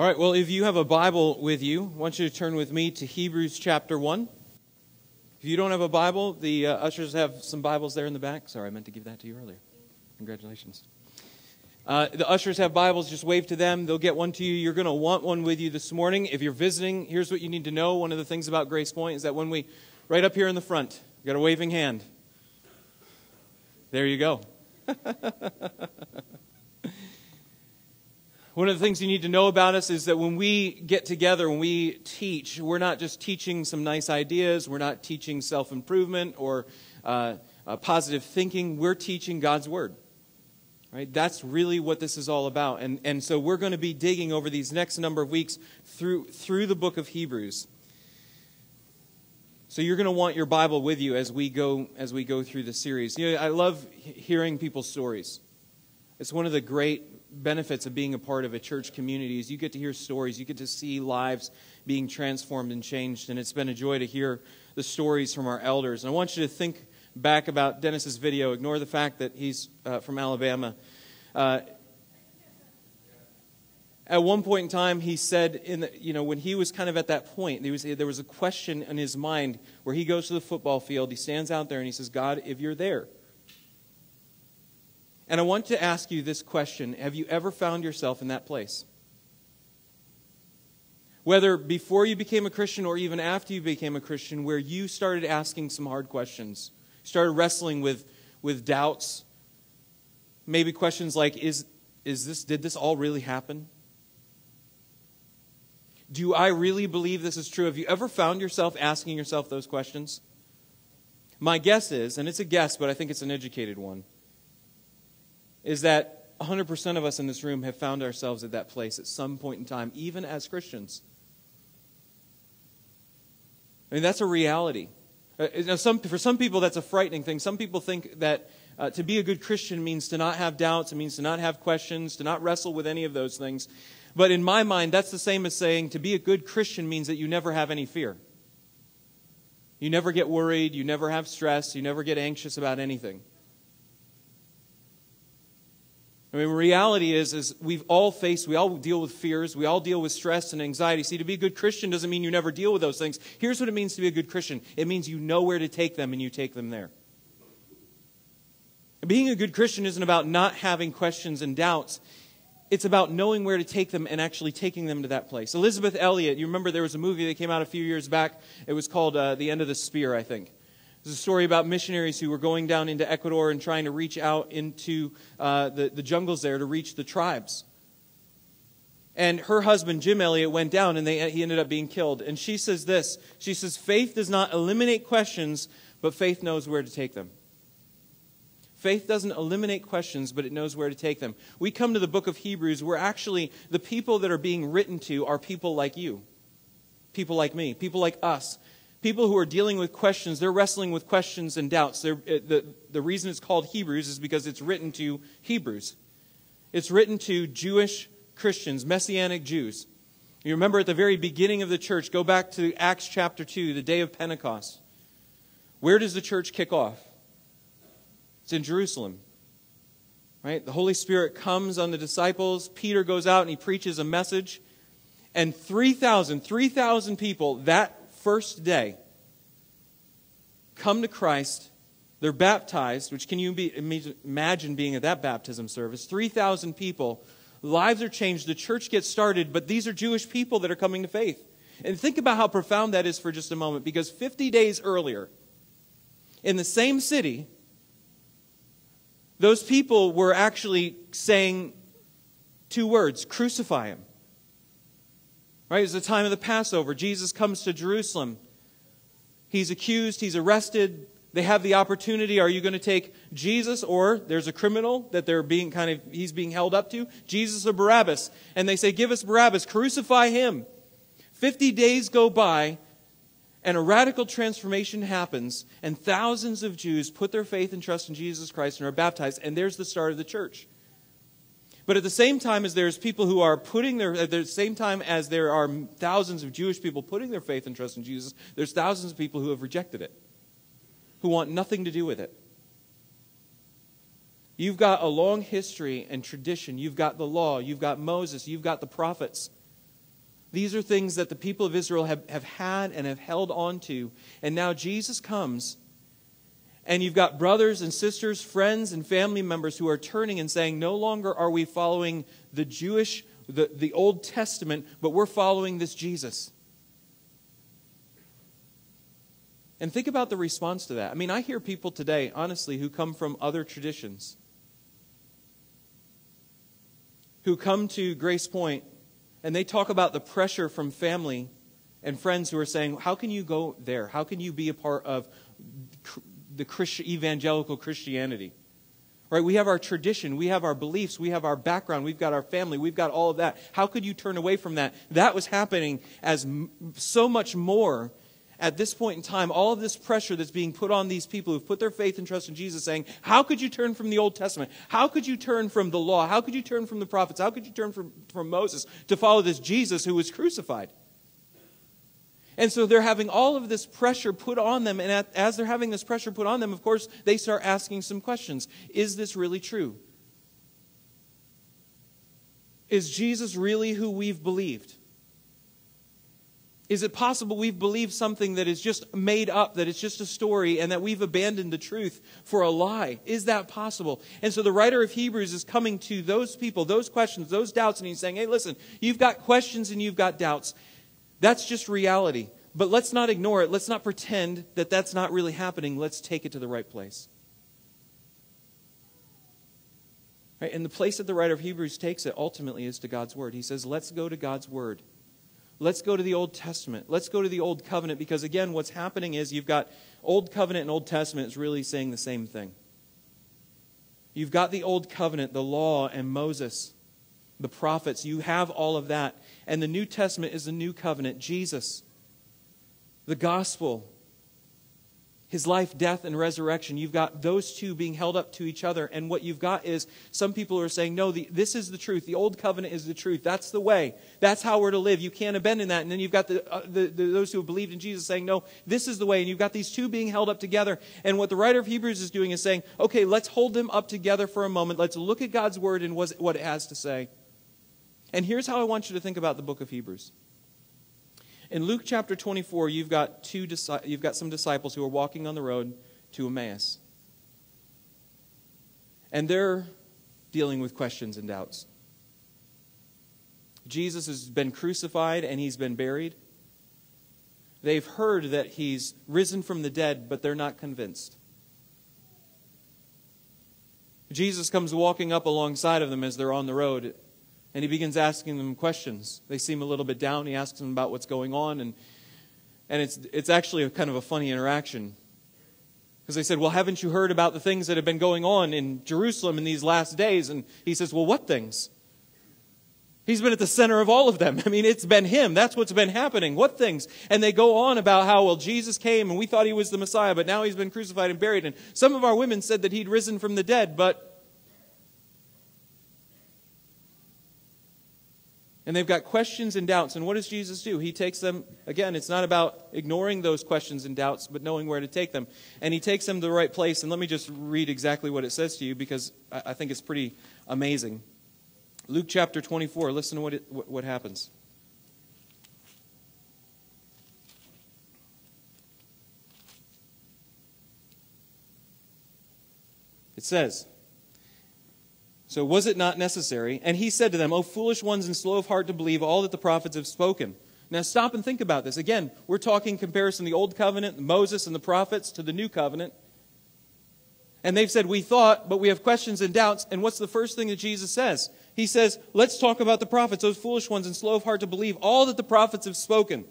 All right, well, if you have a Bible with you, I want you to turn with me to Hebrews chapter 1. If you don't have a Bible, the uh, ushers have some Bibles there in the back. Sorry, I meant to give that to you earlier. Congratulations. Uh, the ushers have Bibles, just wave to them. They'll get one to you. You're going to want one with you this morning. If you're visiting, here's what you need to know. One of the things about Grace Pointe is that when we, right up here in the front, you got a waving hand. There you go. One of the things you need to know about us is that when we get together, when we teach, we're not just teaching some nice ideas, we're not teaching self improvement or uh, uh, positive thinking, we're teaching God's Word. Right? That's really what this is all about. And, and so we're going to be digging over these next number of weeks through, through the book of Hebrews. So you're going to want your Bible with you as we go as we go through the series. You know, I love hearing people's stories. It's one of the great benefits of being a part of a church community is you get to hear stories, you get to see lives being transformed and changed, and it's been a joy to hear the stories from our elders. And I want you to think back about Dennis's video. Ignore the fact that he's uh, from Alabama. Uh, at one point in time, he said, in the, you know, when he was kind of at that point, there was, there was a question in his mind where he goes to the football field, he stands out there, and he says, God, if you're there, and I want to ask you this question Have you ever found yourself in that place? Whether before you became a Christian or even after you became a Christian, where you started asking some hard questions, started wrestling with, with doubts, maybe questions like, is, is this, did this all really happen? Do I really believe this is true? Have you ever found yourself asking yourself those questions? My guess is, and it's a guess, but I think it's an educated one, is that 100% of us in this room have found ourselves at that place at some point in time, even as Christians. I mean, that's a reality. Uh, you some, for some people, that's a frightening thing. Some people think that uh, to be a good Christian means to not have doubts, it means to not have questions, to not wrestle with any of those things. But in my mind, that's the same as saying to be a good Christian means that you never have any fear. You never get worried, you never have stress, you never get anxious about anything. I mean, reality is, is we've all faced, we all deal with fears, we all deal with stress and anxiety. See, to be a good Christian doesn't mean you never deal with those things. Here's what it means to be a good Christian it means you know where to take them and you take them there. Being a good Christian isn't about not having questions and doubts. It's about knowing where to take them and actually taking them to that place. Elisabeth Elliot, you remember there was a movie that came out a few years back. It was called uh, The End of the Spear, I think. There's a story about missionaries who were going down into Ecuador and trying to reach out into uh, the, the jungles there to reach the tribes. And her husband, Jim Elliot, went down and they, he ended up being killed. And she says this She says, Faith does not eliminate questions, but faith knows where to take them. Faith doesn't eliminate questions, but it knows where to take them. We come to the book of Hebrews where actually the people that are being written to are people like you, people like me, people like us people who are dealing with questions, they're wrestling with questions and doubts. Uh, the, the reason it's called Hebrews is because it's written to Hebrews. It's written to Jewish Christians, Messianic Jews. You remember at the very beginning of the church, go back to Acts chapter 2, the day of Pentecost. Where does the church kick off? It's in Jerusalem. Right? The Holy Spirit comes on the disciples. Peter goes out and he preaches a message. And 3,000, 3,000 people that first day come to Christ. They're baptized, which can you be, imagine being at that baptism service? 3,000 people. Lives are changed. The church gets started, but these are Jewish people that are coming to faith. And think about how profound that is for just a moment, because 50 days earlier, in the same city, those people were actually saying two words crucify him. Right? It's the time of the Passover. Jesus comes to Jerusalem. He's accused, he's arrested. They have the opportunity. Are you going to take Jesus or there's a criminal that they're being kind of he's being held up to? Jesus or Barabbas? And they say, Give us Barabbas, crucify him. Fifty days go by, and a radical transformation happens, and thousands of Jews put their faith and trust in Jesus Christ and are baptized, and there's the start of the church. But at the same time as there's people who are putting their, at the same time as there are thousands of Jewish people putting their faith and trust in Jesus, there's thousands of people who have rejected it, who want nothing to do with it. You've got a long history and tradition. You've got the law. You've got Moses. You've got the prophets. These are things that the people of Israel have, have had and have held on to. And now Jesus comes, and you've got brothers and sisters, friends and family members who are turning and saying, No longer are we following the Jewish, the, the Old Testament, but we're following this Jesus. And think about the response to that. I mean, I hear people today, honestly, who come from other traditions, who come to Grace Pointe and they talk about the pressure from family and friends who are saying, How can you go there? How can you be a part of the Christian, evangelical Christianity? Right? We have our tradition, we have our beliefs, we have our background, we've got our family, we've got all of that. How could you turn away from that? That was happening as so much more at this point in time, all of this pressure that's being put on these people who've put their faith and trust in Jesus, saying, How could you turn from the Old Testament? How could you turn from the law? How could you turn from the prophets? How could you turn from, from Moses to follow this Jesus who was crucified? And so they're having all of this pressure put on them. And at, as they're having this pressure put on them, of course, they start asking some questions Is this really true? Is Jesus really who we've believed? Is it possible we've believed something that is just made up, that it's just a story, and that we've abandoned the truth for a lie? Is that possible? And so the writer of Hebrews is coming to those people, those questions, those doubts, and he's saying, hey, listen, you've got questions and you've got doubts. That's just reality. But let's not ignore it. Let's not pretend that that's not really happening. Let's take it to the right place. Right? And the place that the writer of Hebrews takes it ultimately is to God's Word. He says, let's go to God's Word. Let's go to the Old Testament. Let's go to the Old Covenant because, again, what's happening is you've got Old Covenant and Old Testament is really saying the same thing. You've got the Old Covenant, the law, and Moses, the prophets. You have all of that. And the New Testament is the new covenant, Jesus, the gospel, his life, death, and resurrection. You've got those two being held up to each other. And what you've got is some people are saying, no, the, this is the truth. The old covenant is the truth. That's the way. That's how we're to live. You can't abandon that. And then you've got the, uh, the, the, those who have believed in Jesus saying, no, this is the way. And you've got these two being held up together. And what the writer of Hebrews is doing is saying, okay, let's hold them up together for a moment. Let's look at God's word and what it has to say. And here's how I want you to think about the book of Hebrews. In Luke chapter 24, you've got, two, you've got some disciples who are walking on the road to Emmaus. And they're dealing with questions and doubts. Jesus has been crucified and he's been buried. They've heard that he's risen from the dead, but they're not convinced. Jesus comes walking up alongside of them as they're on the road and he begins asking them questions. They seem a little bit down. He asks them about what's going on, and, and it's, it's actually a kind of a funny interaction. Because they said, Well, haven't you heard about the things that have been going on in Jerusalem in these last days? And he says, Well, what things? He's been at the center of all of them. I mean, it's been him. That's what's been happening. What things? And they go on about how, well, Jesus came and we thought he was the Messiah, but now he's been crucified and buried. And some of our women said that he'd risen from the dead, but and they've got questions and doubts. And what does Jesus do? He takes them, again, it's not about ignoring those questions and doubts, but knowing where to take them. And he takes them to the right place. And let me just read exactly what it says to you because I think it's pretty amazing. Luke chapter 24, listen to what, it, what happens. It says, so was it not necessary? And he said to them, O foolish ones and slow of heart to believe all that the prophets have spoken. Now stop and think about this. Again, we're talking comparison the old covenant, Moses and the prophets, to the new covenant. And they've said, We thought, but we have questions and doubts. And what's the first thing that Jesus says? He says, Let's talk about the prophets, those foolish ones and slow of heart to believe all that the prophets have spoken.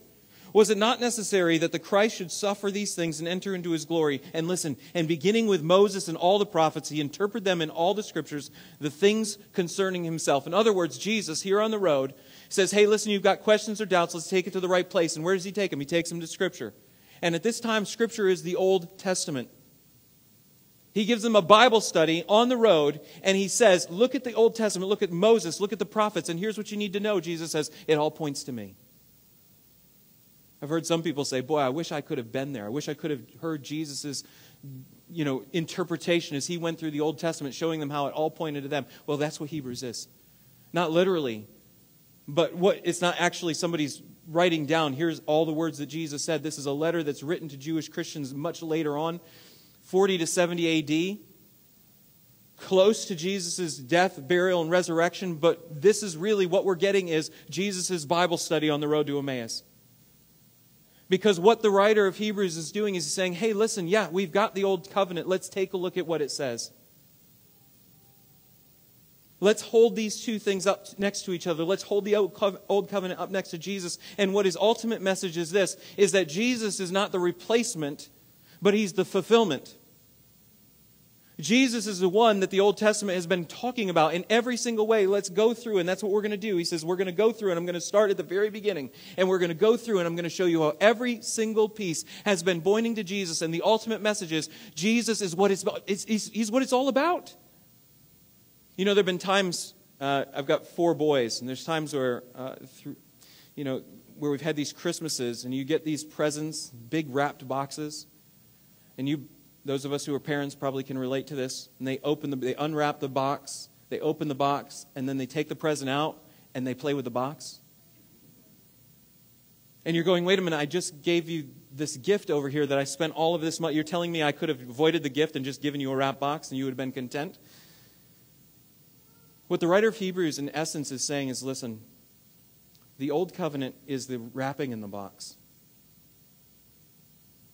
Was it not necessary that the Christ should suffer these things and enter into his glory? And listen, and beginning with Moses and all the prophets, he interpreted them in all the scriptures, the things concerning himself. In other words, Jesus, here on the road, says, Hey, listen, you've got questions or doubts, let's take it to the right place. And where does he take them? He takes them to Scripture. And at this time, Scripture is the Old Testament. He gives them a Bible study on the road, and he says, Look at the Old Testament, look at Moses, look at the prophets, and here's what you need to know. Jesus says, It all points to me. I've heard some people say, Boy, I wish I could have been there. I wish I could have heard Jesus' you know, interpretation as he went through the Old Testament, showing them how it all pointed to them. Well, that's what Hebrews is. Not literally, but what it's not actually somebody's writing down here's all the words that Jesus said. This is a letter that's written to Jewish Christians much later on, 40 to 70 AD, close to Jesus' death, burial, and resurrection. But this is really what we're getting is Jesus' Bible study on the road to Emmaus. Because what the writer of Hebrews is doing is saying, hey, listen, yeah, we've got the old covenant. Let's take a look at what it says. Let's hold these two things up next to each other. Let's hold the old covenant up next to Jesus. And what his ultimate message is this is that Jesus is not the replacement, but he's the fulfillment. Jesus is the one that the Old Testament has been talking about in every single way. Let's go through, and that's what we're going to do. He says, We're going to go through, and I'm going to start at the very beginning, and we're going to go through, and I'm going to show you how every single piece has been pointing to Jesus. And the ultimate message is Jesus is what it's, it's, he's, he's what it's all about. You know, there have been times, uh, I've got four boys, and there's times where, uh, through, you know, where we've had these Christmases, and you get these presents, big wrapped boxes, and you those of us who are parents probably can relate to this. And they open the, they unwrap the box, they open the box, and then they take the present out and they play with the box. And you're going, wait a minute, I just gave you this gift over here that I spent all of this money. You're telling me I could have avoided the gift and just given you a wrap box and you would have been content? What the writer of Hebrews, in essence, is saying is listen, the old covenant is the wrapping in the box.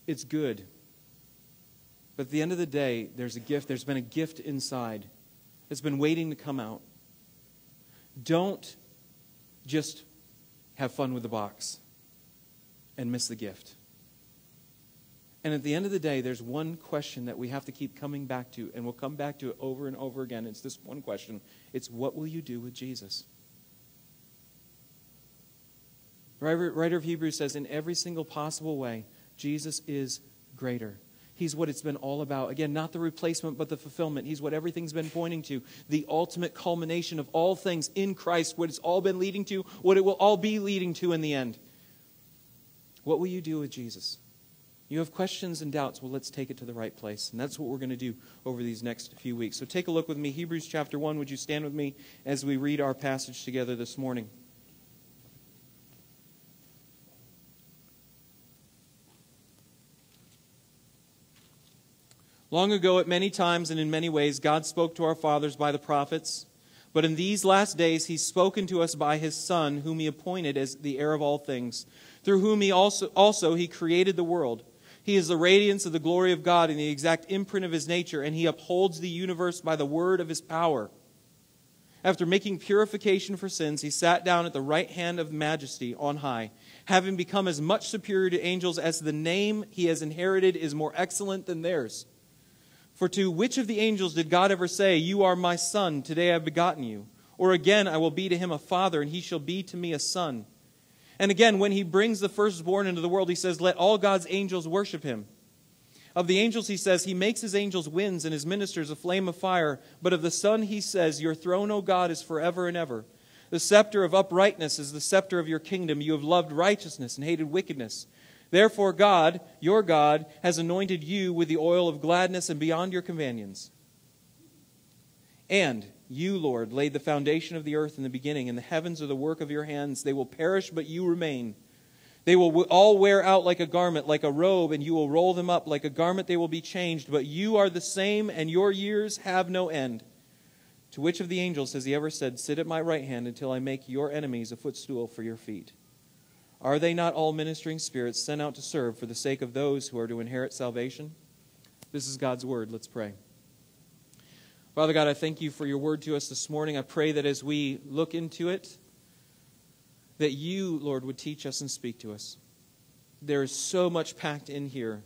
It's good. But at the end of the day, there's a gift. There's been a gift inside that's been waiting to come out. Don't just have fun with the box and miss the gift. And at the end of the day, there's one question that we have to keep coming back to, and we'll come back to it over and over again. It's this one question it's what will you do with Jesus? Writer of Hebrews says, in every single possible way, Jesus is greater. He's what it's been all about. Again, not the replacement, but the fulfillment. He's what everything's been pointing to. The ultimate culmination of all things in Christ, what it's all been leading to, what it will all be leading to in the end. What will you do with Jesus? You have questions and doubts. Well, let's take it to the right place. And that's what we're going to do over these next few weeks. So take a look with me. Hebrews chapter 1. Would you stand with me as we read our passage together this morning? Long ago, at many times and in many ways, God spoke to our fathers by the prophets. But in these last days, He's spoken to us by His Son, whom He appointed as the heir of all things, through whom He also, also He created the world. He is the radiance of the glory of God and the exact imprint of His nature, and He upholds the universe by the word of His power. After making purification for sins, He sat down at the right hand of majesty on high, having become as much superior to angels as the name He has inherited is more excellent than theirs. For to which of the angels did God ever say, You are my son, today I have begotten you? Or again, I will be to him a father, and he shall be to me a son. And again, when he brings the firstborn into the world, he says, Let all God's angels worship him. Of the angels, he says, He makes his angels winds and his ministers a flame of fire. But of the Son, he says, Your throne, O God, is forever and ever. The scepter of uprightness is the scepter of your kingdom. You have loved righteousness and hated wickedness. Therefore, God, your God, has anointed you with the oil of gladness and beyond your companions. And you, Lord, laid the foundation of the earth in the beginning, and the heavens are the work of your hands. They will perish, but you remain. They will all wear out like a garment, like a robe, and you will roll them up. Like a garment, they will be changed. But you are the same, and your years have no end. To which of the angels has he ever said, Sit at my right hand until I make your enemies a footstool for your feet? Are they not all ministering spirits sent out to serve for the sake of those who are to inherit salvation? This is God's word. Let's pray. Father God, I thank you for your word to us this morning. I pray that as we look into it, that you, Lord, would teach us and speak to us. There is so much packed in here.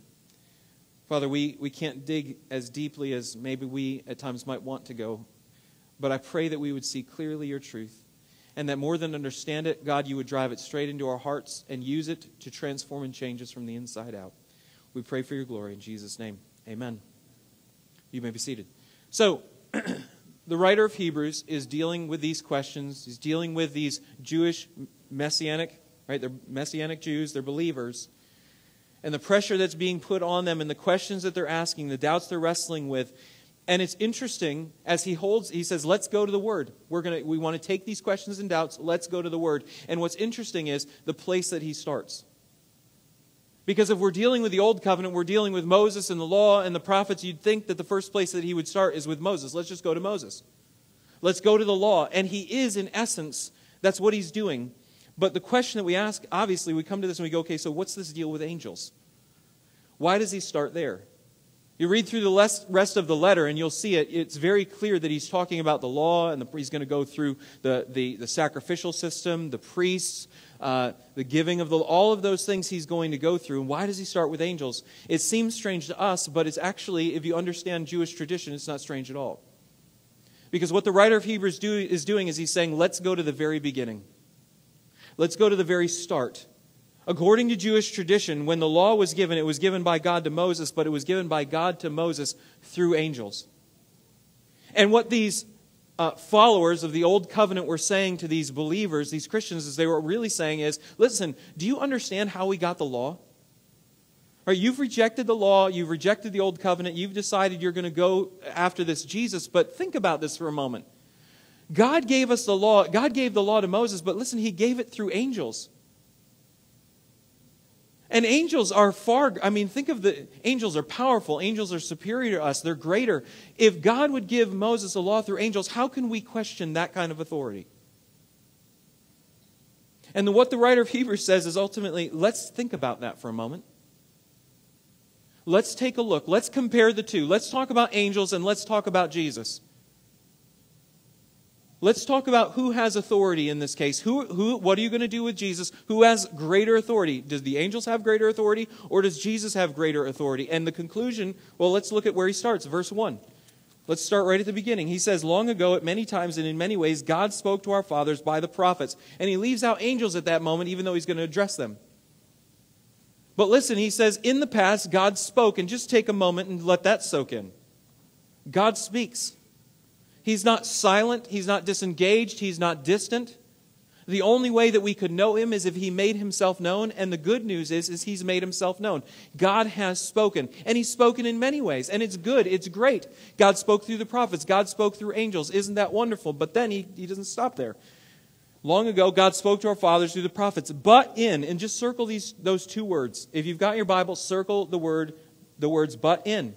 Father, we, we can't dig as deeply as maybe we at times might want to go, but I pray that we would see clearly your truth and that more than understand it, God, you would drive it straight into our hearts and use it to transform and change us from the inside out. We pray for your glory in Jesus' name. Amen. You may be seated. So, the writer of Hebrews is dealing with these questions. He's dealing with these Jewish messianic, right? They're messianic Jews, they're believers. And the pressure that's being put on them and the questions that they're asking, the doubts they're wrestling with, And it's interesting as he holds, he says, let's go to the Word. We're gonna, we want to take these questions and doubts. Let's go to the Word. And what's interesting is the place that he starts. Because if we're dealing with the Old Covenant, we're dealing with Moses and the law and the prophets, you'd think that the first place that he would start is with Moses. Let's just go to Moses. Let's go to the law. And he is, in essence, that's what he's doing. But the question that we ask, obviously, we come to this and we go, okay, so what's this deal with angels? Why does he start there? You read through the rest of the letter and you'll see it. It's very clear that he's talking about the law and the, he's going to go through the, the, the sacrificial system, the priests, uh, the giving of the, all of those things he's going to go through. And why does he start with angels? It seems strange to us, but it's actually, if you understand Jewish tradition, it's not strange at all. Because what the writer of Hebrews do, is doing is he's saying, let's go to the very beginning. Let's go to the very start. According to Jewish tradition, when the law was given, it was given by God to Moses, but it was given by God to Moses through angels. And what these uh, followers of the old covenant were saying to these believers, these Christians, is they were really saying is, listen, do you understand how we got the law? Right, you've rejected the law, you've rejected the old covenant, you've decided you're going to go after this Jesus, but think about this for a moment. God gave us the law, God gave the law to Moses, but listen, he gave it through angels. And angels are far, I mean, think of the angels are powerful. Angels are superior to us. They're greater. If God would give Moses a law through angels, how can we question that kind of authority? And the, what the writer of Hebrews says is ultimately, let's think about that for a moment. Let's take a look. Let's compare the two. Let's talk about angels and let's talk about Jesus. Let's talk about who has authority in this case. Who, who, what are you going to do with Jesus? Who has greater authority? Does the angels have greater authority or does Jesus have greater authority? And the conclusion, well, let's look at where he starts. Verse 1. Let's start right at the beginning. He says, Long ago, at many times and in many ways, God spoke to our fathers by the prophets. And he leaves out angels at that moment, even though he's going to address them. But listen, he says, In the past, God spoke. And just take a moment and let that soak in. God speaks. He's not silent, he's not disengaged, he's not distant. The only way that we could know him is if he made himself known, and the good news is, is he's made himself known. God has spoken, and he's spoken in many ways, and it's good, it's great. God spoke through the prophets, God spoke through angels. Isn't that wonderful? But then he, he doesn't stop there. Long ago, God spoke to our fathers through the prophets, but in, and just circle these, those two words. If you've got your Bible, circle the word, the words but in.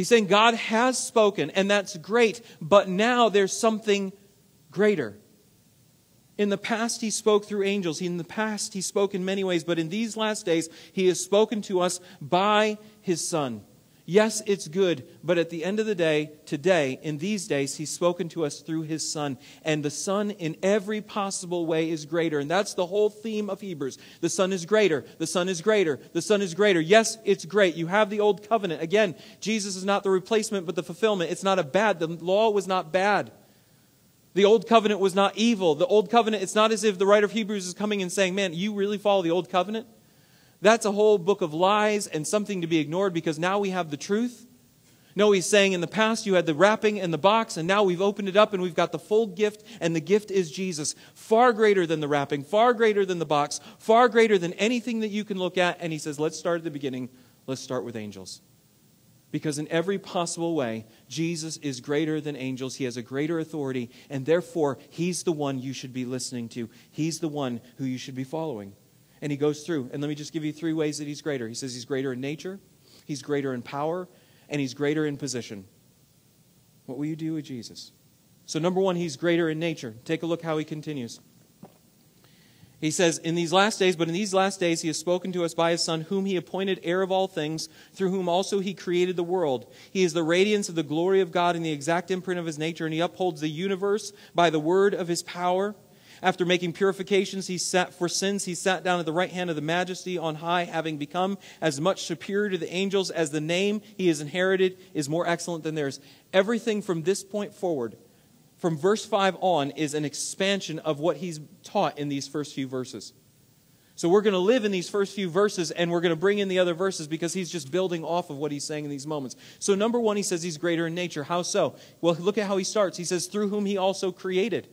He's saying God has spoken, and that's great, but now there's something greater. In the past, he spoke through angels. In the past, he spoke in many ways, but in these last days, he has spoken to us by his Son. Yes, it's good, but at the end of the day, today, in these days, He's spoken to us through His Son. And the Son, in every possible way, is greater. And that's the whole theme of Hebrews. The Son is greater. The Son is greater. The Son is greater. Yes, it's great. You have the Old Covenant. Again, Jesus is not the replacement, but the fulfillment. It's not a bad. The law was not bad. The Old Covenant was not evil. The Old Covenant, it's not as if the writer of Hebrews is coming and saying, Man, you really follow the Old Covenant? That's a whole book of lies and something to be ignored because now we have the truth. No, he's saying in the past you had the wrapping and the box, and now we've opened it up and we've got the full gift, and the gift is Jesus. Far greater than the wrapping, far greater than the box, far greater than anything that you can look at. And he says, let's start at the beginning. Let's start with angels. Because in every possible way, Jesus is greater than angels. He has a greater authority, and therefore, he's the one you should be listening to. He's the one who you should be following. And he goes through. And let me just give you three ways that he's greater. He says he's greater in nature, he's greater in power, and he's greater in position. What will you do with Jesus? So, number one, he's greater in nature. Take a look how he continues. He says, In these last days, but in these last days, he has spoken to us by his Son, whom he appointed heir of all things, through whom also he created the world. He is the radiance of the glory of God and the exact imprint of his nature, and he upholds the universe by the word of his power. After making purifications he sat for sins, he sat down at the right hand of the majesty on high, having become as much superior to the angels as the name he has inherited is more excellent than theirs. Everything from this point forward, from verse 5 on, is an expansion of what he's taught in these first few verses. So we're going to live in these first few verses and we're going to bring in the other verses because he's just building off of what he's saying in these moments. So, number one, he says he's greater in nature. How so? Well, look at how he starts. He says, through whom he also created.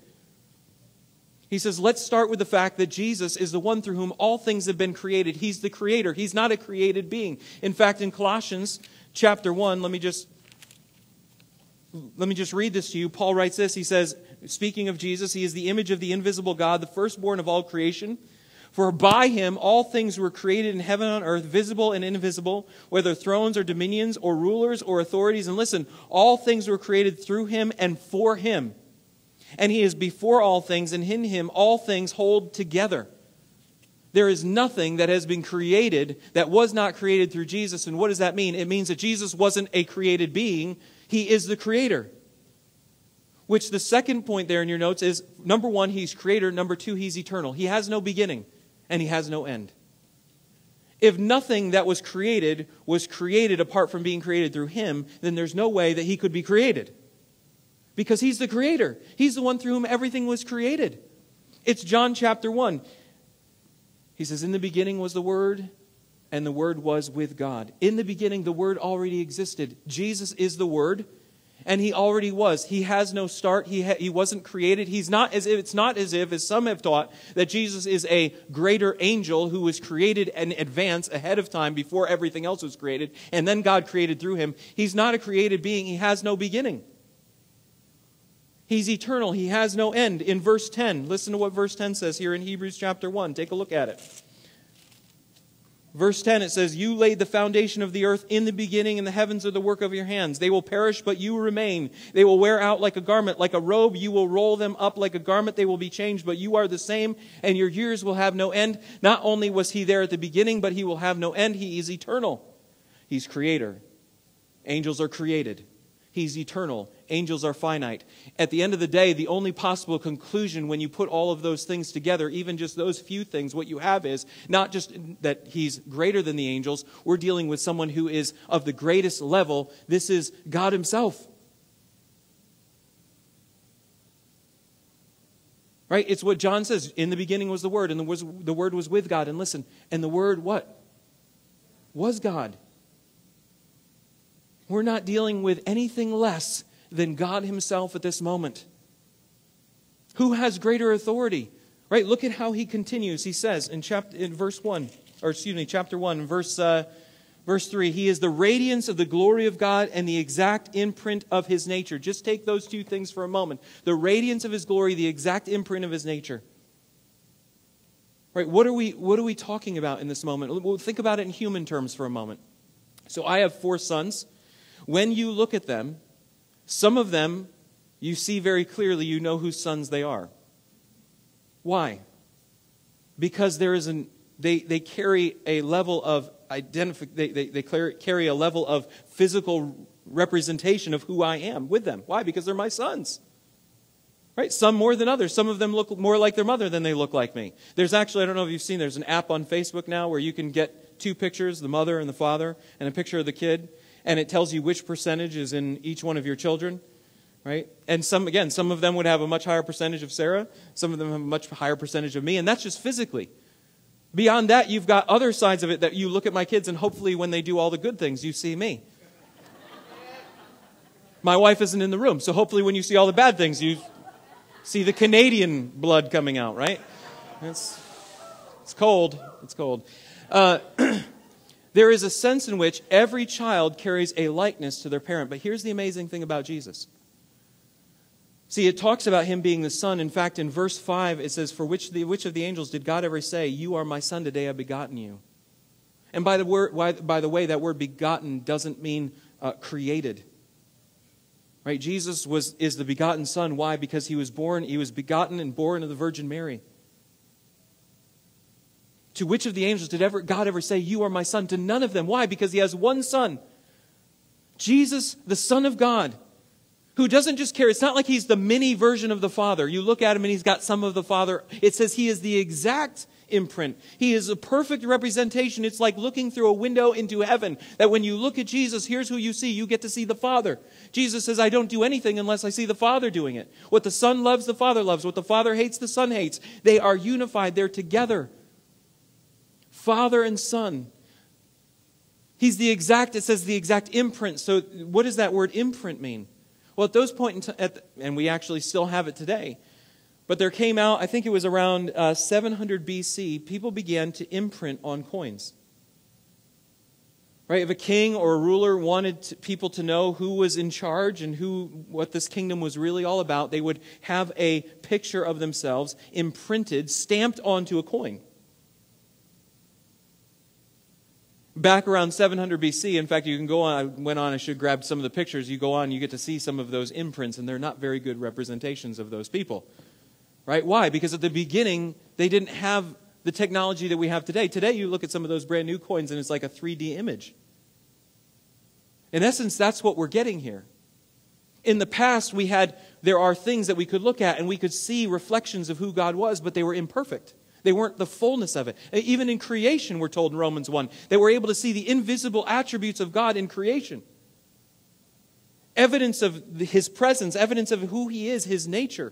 He says, let's start with the fact that Jesus is the one through whom all things have been created. He's the creator. He's not a created being. In fact, in Colossians chapter 1, let me just let me just read this to you. Paul writes this. He says, speaking of Jesus, he is the image of the invisible God, the firstborn of all creation. For by him all things were created in heaven and on earth, visible and invisible, whether thrones or dominions or rulers or authorities. And listen, all things were created through him and for him. And he is before all things, and in him all things hold together. There is nothing that has been created that was not created through Jesus. And what does that mean? It means that Jesus wasn't a created being, he is the creator. Which the second point there in your notes is number one, he's creator. Number two, he's eternal. He has no beginning and he has no end. If nothing that was created was created apart from being created through him, then there's no way that he could be created. Because he's the creator, he's the one through whom everything was created. It's John chapter 1. He says, In the beginning was the Word, and the Word was with God. In the beginning, the Word already existed. Jesus is the Word, and He already was. He has no start. He, ha- he wasn't created. He's not as if, it's not as if, as some have taught, that Jesus is a greater angel who was created in advance, ahead of time, before everything else was created, and then God created through him. He's not a created being. He has no beginning. He's eternal. He has no end. In verse 10, listen to what verse 10 says here in Hebrews chapter 1. Take a look at it. Verse 10, it says, You laid the foundation of the earth in the beginning, and the heavens are the work of your hands. They will perish, but you remain. They will wear out like a garment, like a robe. You will roll them up like a garment. They will be changed, but you are the same, and your years will have no end. Not only was he there at the beginning, but he will have no end. He is eternal. He's creator. Angels are created. He's eternal. Angels are finite. At the end of the day, the only possible conclusion when you put all of those things together, even just those few things, what you have is not just that he's greater than the angels. We're dealing with someone who is of the greatest level. This is God Himself. Right? It's what John says. In the beginning was the Word, and the, was, the Word was with God. And listen, and the Word what? Was God. We're not dealing with anything less than God Himself at this moment. Who has greater authority? Right? Look at how he continues. He says in chapter in verse 1, or excuse me, chapter 1, verse uh, verse 3, he is the radiance of the glory of God and the exact imprint of his nature. Just take those two things for a moment. The radiance of his glory, the exact imprint of his nature. Right? What are we what are we talking about in this moment? We'll think about it in human terms for a moment. So I have four sons. When you look at them, some of them you see very clearly, you know whose sons they are. Why? Because there is an, they, they carry a level of identify, they, they, they carry a level of physical representation of who I am with them. Why? Because they're my sons. Right? Some more than others. Some of them look more like their mother than they look like me. There's actually, I don't know if you've seen, there's an app on Facebook now where you can get two pictures, the mother and the father, and a picture of the kid and it tells you which percentage is in each one of your children, right? And some, again, some of them would have a much higher percentage of Sarah, some of them have a much higher percentage of me, and that's just physically. Beyond that, you've got other sides of it that you look at my kids, and hopefully, when they do all the good things, you see me. My wife isn't in the room, so hopefully, when you see all the bad things, you see the Canadian blood coming out, right? It's, it's cold. It's cold. Uh, There is a sense in which every child carries a likeness to their parent. But here's the amazing thing about Jesus. See, it talks about him being the son. In fact, in verse 5, it says, For which, the, which of the angels did God ever say, You are my son, today I've begotten you? And by the, word, by the way, that word begotten doesn't mean uh, created. Right? Jesus was, is the begotten son. Why? Because he was born, he was begotten and born of the Virgin Mary. To which of the angels did ever, God ever say, You are my son? To none of them. Why? Because he has one son. Jesus, the Son of God, who doesn't just care. it's not like he's the mini version of the Father. You look at him and he's got some of the Father. It says he is the exact imprint. He is a perfect representation. It's like looking through a window into heaven. That when you look at Jesus, here's who you see. You get to see the Father. Jesus says, I don't do anything unless I see the Father doing it. What the Son loves, the Father loves. What the Father hates, the Son hates. They are unified. They're together. Father and Son. He's the exact, it says the exact imprint. So, what does that word imprint mean? Well, at those points, and we actually still have it today, but there came out, I think it was around uh, 700 BC, people began to imprint on coins. Right? If a king or a ruler wanted to, people to know who was in charge and who what this kingdom was really all about, they would have a picture of themselves imprinted, stamped onto a coin. Back around 700 BC, in fact, you can go on. I went on. I should grab some of the pictures. You go on, you get to see some of those imprints, and they're not very good representations of those people. Right? Why? Because at the beginning, they didn't have the technology that we have today. Today, you look at some of those brand new coins and it's like a 3D image. In essence, that's what we're getting here. In the past, we had, there are things that we could look at and we could see reflections of who God was, but they were imperfect. They weren't the fullness of it. Even in creation, we're told in Romans 1, they were able to see the invisible attributes of God in creation. Evidence of his presence, evidence of who he is, his nature.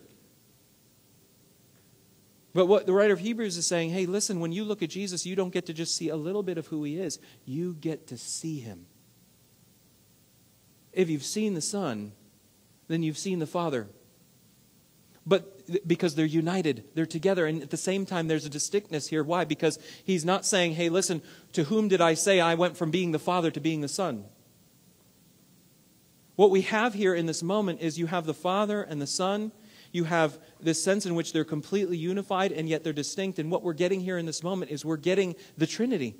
But what the writer of Hebrews is saying, hey, listen, when you look at Jesus, you don't get to just see a little bit of who he is, you get to see him. If you've seen the Son, then you've seen the Father. But because they're united, they're together. And at the same time, there's a distinctness here. Why? Because he's not saying, hey, listen, to whom did I say I went from being the Father to being the Son? What we have here in this moment is you have the Father and the Son you have this sense in which they're completely unified and yet they're distinct. And what we're getting here in this moment is we're getting the Trinity.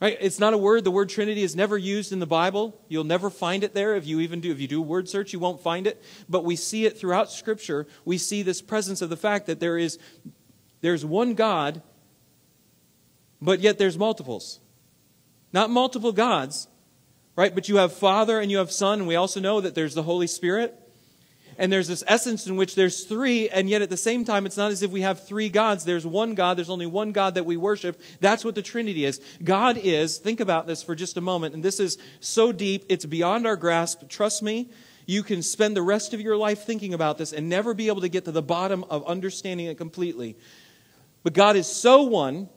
Right? It's not a word. The word Trinity is never used in the Bible. You'll never find it there. If you even do, if you do word search, you won't find it. But we see it throughout Scripture. We see this presence of the fact that there is there's one God, but yet there's multiples. Not multiple gods, right? But you have Father and you have Son, and we also know that there's the Holy Spirit and there's this essence in which there's three, and yet at the same time, it's not as if we have three gods. There's one God, there's only one God that we worship. That's what the Trinity is. God is, think about this for just a moment, and this is so deep, it's beyond our grasp. Trust me, you can spend the rest of your life thinking about this and never be able to get to the bottom of understanding it completely. But God is so one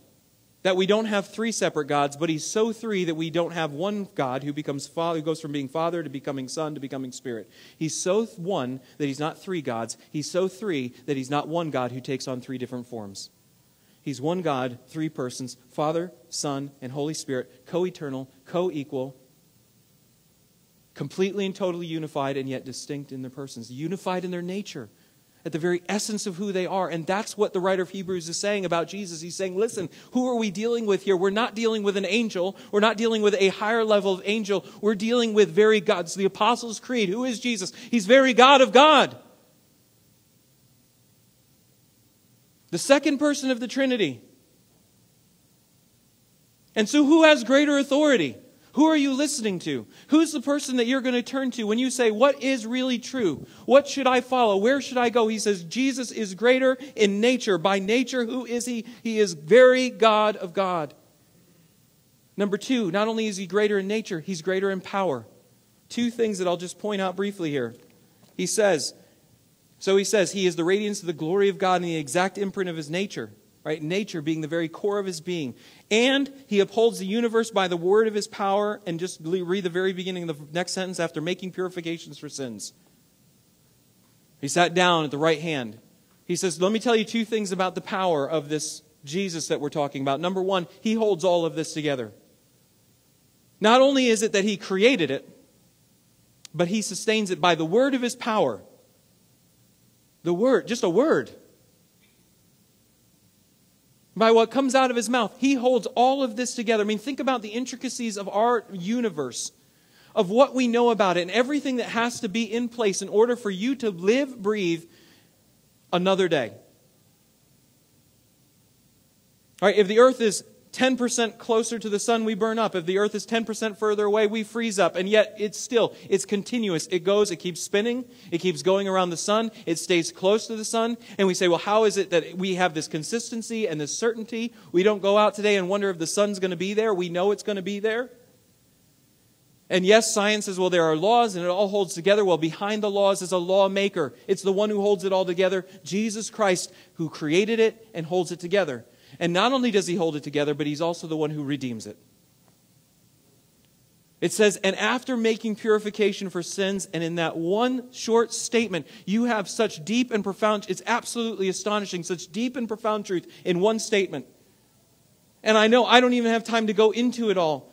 that we don't have three separate gods, but he's so three that we don't have one God who becomes father, who goes from being father to becoming son to becoming spirit. He's so one that he's not three gods. He's so three that he's not one God who takes on three different forms. He's one God, three persons Father, Son, and Holy Spirit, co eternal, co equal, completely and totally unified, and yet distinct in their persons, unified in their nature at the very essence of who they are. And that's what the writer of Hebrews is saying about Jesus. He's saying, listen, who are we dealing with here? We're not dealing with an angel. We're not dealing with a higher level of angel. We're dealing with very God. So the Apostles' Creed. Who is Jesus? He's very God of God. The second person of the Trinity. And so who has greater authority? Who are you listening to? Who's the person that you're going to turn to when you say, What is really true? What should I follow? Where should I go? He says, Jesus is greater in nature. By nature, who is he? He is very God of God. Number two, not only is he greater in nature, he's greater in power. Two things that I'll just point out briefly here. He says, so he says, He is the radiance of the glory of God and the exact imprint of his nature right? Nature being the very core of his being. And he upholds the universe by the word of his power. And just read the very beginning of the next sentence after making purifications for sins. He sat down at the right hand. He says, Let me tell you two things about the power of this Jesus that we're talking about. Number one, he holds all of this together. Not only is it that he created it, but he sustains it by the word of his power. The word, just a word by what comes out of his mouth. He holds all of this together. I mean, think about the intricacies of our universe, of what we know about it, and everything that has to be in place in order for you to live, breathe another day. All right, if the earth is 10% closer to the sun, we burn up. If the earth is 10% further away, we freeze up. And yet it's still, it's continuous. It goes, it keeps spinning, it keeps going around the sun, it stays close to the sun. And we say, well, how is it that we have this consistency and this certainty? We don't go out today and wonder if the sun's going to be there. We know it's going to be there. And yes, science says, well, there are laws and it all holds together. Well, behind the laws is a lawmaker. It's the one who holds it all together, Jesus Christ, who created it and holds it together. And not only does he hold it together, but he's also the one who redeems it. It says, and after making purification for sins, and in that one short statement, you have such deep and profound, it's absolutely astonishing, such deep and profound truth in one statement. And I know I don't even have time to go into it all.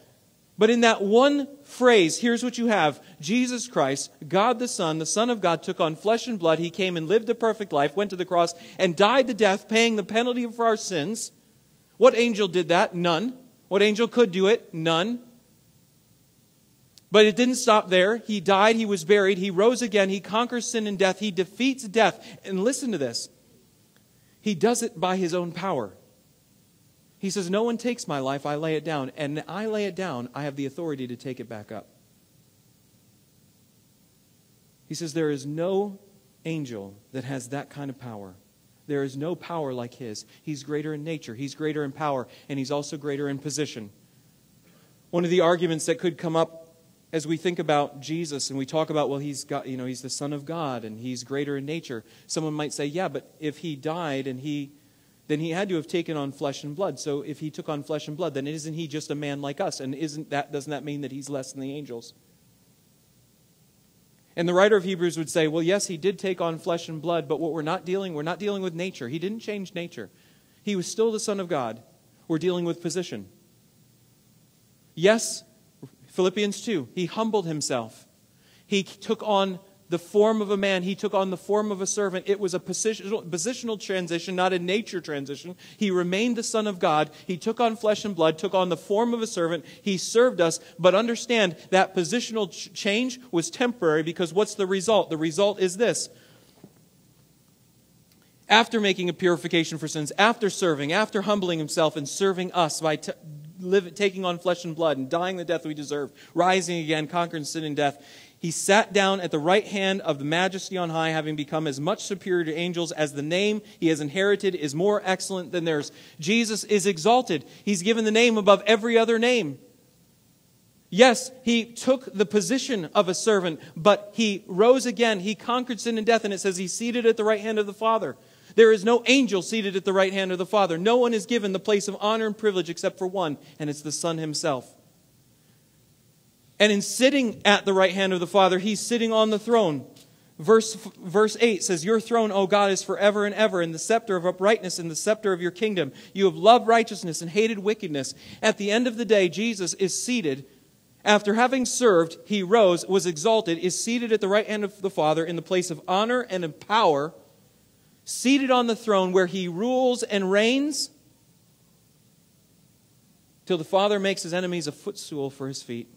But in that one phrase, here's what you have Jesus Christ, God the Son, the Son of God, took on flesh and blood. He came and lived a perfect life, went to the cross, and died the death, paying the penalty for our sins. What angel did that? None. What angel could do it? None. But it didn't stop there. He died, he was buried, he rose again, he conquers sin and death, he defeats death. And listen to this he does it by his own power. He says, No one takes my life, I lay it down. And I lay it down, I have the authority to take it back up. He says, There is no angel that has that kind of power. There is no power like his. He's greater in nature, he's greater in power, and he's also greater in position. One of the arguments that could come up as we think about Jesus and we talk about, well, he's got, you know, he's the Son of God and he's greater in nature, someone might say, yeah, but if he died and he then he had to have taken on flesh and blood. So if he took on flesh and blood, then isn't he just a man like us? And isn't that doesn't that mean that he's less than the angels? And the writer of Hebrews would say, well, yes, he did take on flesh and blood, but what we're not dealing, we're not dealing with nature. He didn't change nature. He was still the Son of God. We're dealing with position. Yes, Philippians 2, he humbled himself. He took on the form of a man. He took on the form of a servant. It was a positional, positional transition, not a nature transition. He remained the Son of God. He took on flesh and blood, took on the form of a servant. He served us. But understand that positional ch- change was temporary because what's the result? The result is this. After making a purification for sins, after serving, after humbling himself and serving us by taking on flesh and blood and dying the death we deserve, rising again, conquering sin and death, he sat down at the right hand of the majesty on high, having become as much superior to angels as the name he has inherited is more excellent than theirs. Jesus is exalted. He's given the name above every other name. Yes, he took the position of a servant, but he rose again. He conquered sin and death, and it says he's seated at the right hand of the Father. There is no angel seated at the right hand of the Father. No one is given the place of honor and privilege except for one, and it's the Son himself. And in sitting at the right hand of the Father, he's sitting on the throne. Verse, verse 8 says, Your throne, O God, is forever and ever, and the scepter of uprightness and the scepter of your kingdom. You have loved righteousness and hated wickedness. At the end of the day, Jesus is seated. After having served, he rose, was exalted, is seated at the right hand of the Father in the place of honor and of power, seated on the throne where he rules and reigns till the Father makes his enemies a footstool for his feet.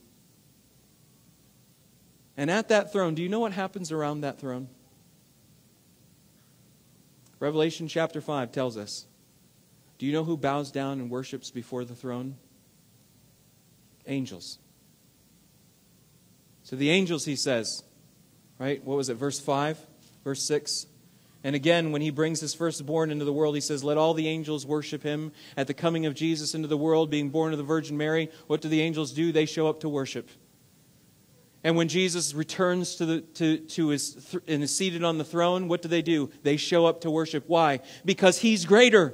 And at that throne, do you know what happens around that throne? Revelation chapter 5 tells us. Do you know who bows down and worships before the throne? Angels. So the angels, he says, right? What was it, verse 5, verse 6? And again, when he brings his firstborn into the world, he says, Let all the angels worship him. At the coming of Jesus into the world, being born of the Virgin Mary, what do the angels do? They show up to worship. And when Jesus returns to, the, to, to his, and is seated on the throne, what do they do? They show up to worship. Why? Because he's greater.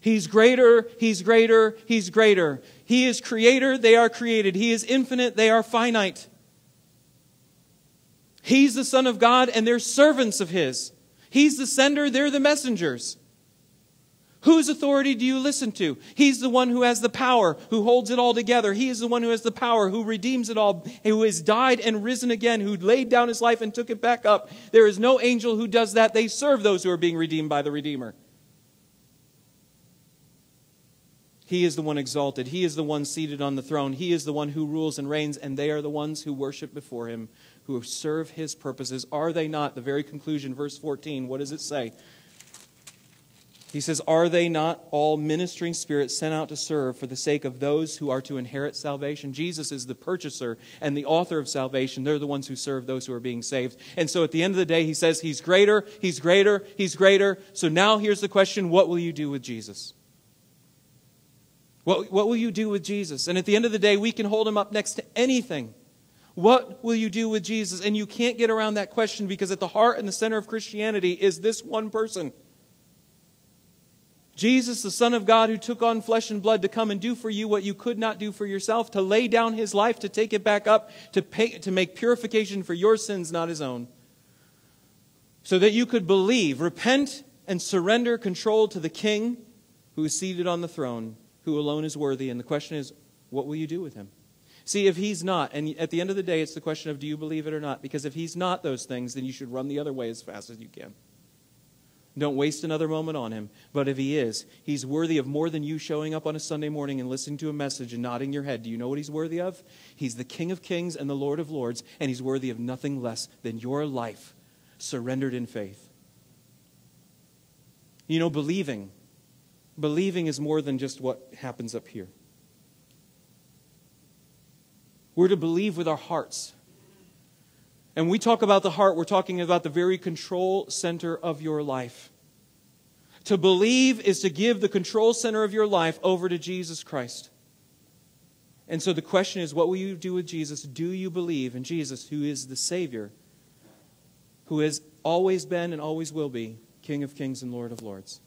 He's greater, he's greater, he's greater. He is creator, they are created. He is infinite, they are finite. He's the Son of God, and they're servants of his. He's the sender, they're the messengers. Whose authority do you listen to? He's the one who has the power, who holds it all together. He is the one who has the power, who redeems it all, who has died and risen again, who laid down his life and took it back up. There is no angel who does that. They serve those who are being redeemed by the Redeemer. He is the one exalted. He is the one seated on the throne. He is the one who rules and reigns, and they are the ones who worship before him, who serve his purposes. Are they not? The very conclusion, verse 14, what does it say? He says, Are they not all ministering spirits sent out to serve for the sake of those who are to inherit salvation? Jesus is the purchaser and the author of salvation. They're the ones who serve those who are being saved. And so at the end of the day, he says, He's greater, He's greater, He's greater. So now here's the question what will you do with Jesus? What, what will you do with Jesus? And at the end of the day, we can hold him up next to anything. What will you do with Jesus? And you can't get around that question because at the heart and the center of Christianity is this one person. Jesus, the Son of God, who took on flesh and blood to come and do for you what you could not do for yourself, to lay down his life, to take it back up, to, pay, to make purification for your sins, not his own, so that you could believe, repent, and surrender control to the King who is seated on the throne, who alone is worthy. And the question is, what will you do with him? See, if he's not, and at the end of the day, it's the question of do you believe it or not? Because if he's not those things, then you should run the other way as fast as you can. Don't waste another moment on him. But if he is, he's worthy of more than you showing up on a Sunday morning and listening to a message and nodding your head. Do you know what he's worthy of? He's the King of kings and the Lord of lords, and he's worthy of nothing less than your life surrendered in faith. You know, believing. Believing is more than just what happens up here. We're to believe with our hearts. And we talk about the heart, we're talking about the very control center of your life. To believe is to give the control center of your life over to Jesus Christ. And so the question is what will you do with Jesus? Do you believe in Jesus, who is the Savior, who has always been and always will be King of kings and Lord of lords?